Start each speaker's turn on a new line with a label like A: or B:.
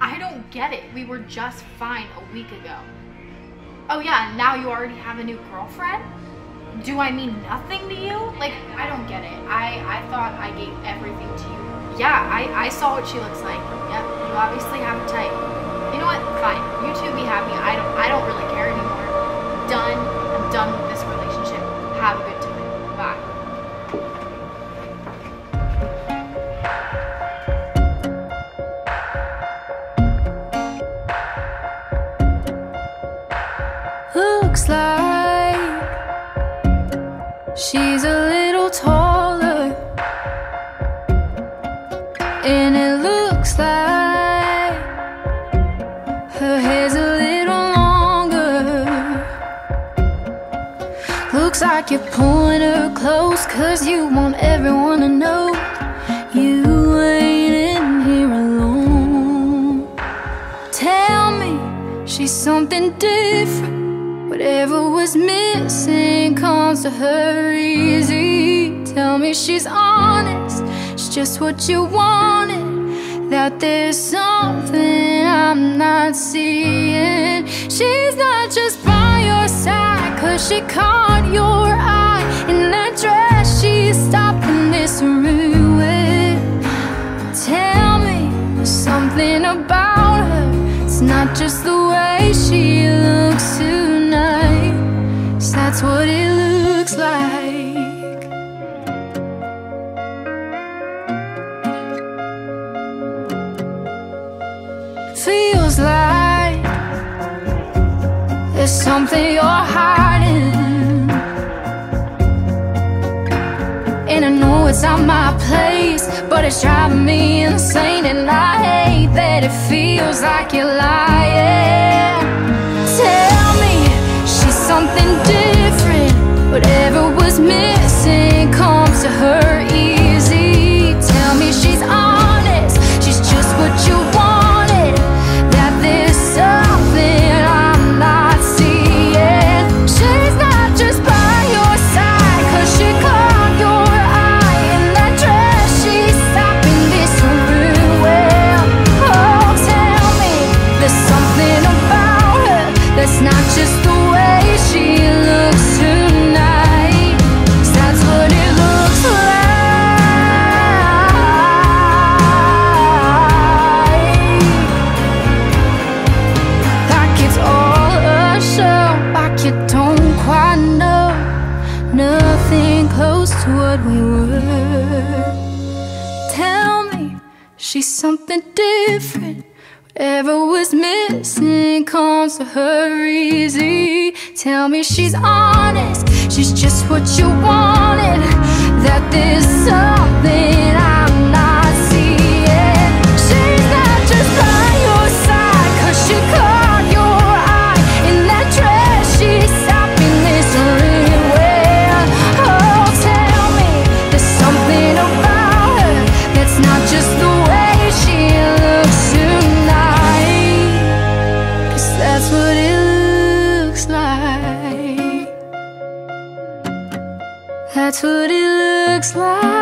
A: I don't get it. We were just fine a week ago. Oh yeah, now you already have a new girlfriend? Do I mean nothing to you? Like, I don't get it. I, I thought I gave everything to you. Yeah, I, I saw what she looks like. Yep, you obviously have a type. You know what? Fine. You two be happy. I don't I don't really care anymore. Done. I'm done
B: Like she's a little taller, and it looks like her hair's a little longer. Looks like you're pulling her close, cause you want everyone to know you ain't in here alone. Tell me she's something different. Whatever was missing comes to her easy. Tell me she's honest, it's just what you wanted. That there's something I'm not seeing. She's not just by your side, cause she caught your eye in that dress she's stopping this with. Tell me something about her. It's not just the way she looks tonight. That's what it looks like. Feels like there's something you're hiding. And I know it's not my place, but it's driving me insane. And I hate that it feels like you're lying. Whatever was missing to what we were. Tell me she's something different. Whatever was missing comes to her easy. Tell me she's honest, she's just what you wanted. That there's something That's what it looks like.